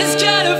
It's kind of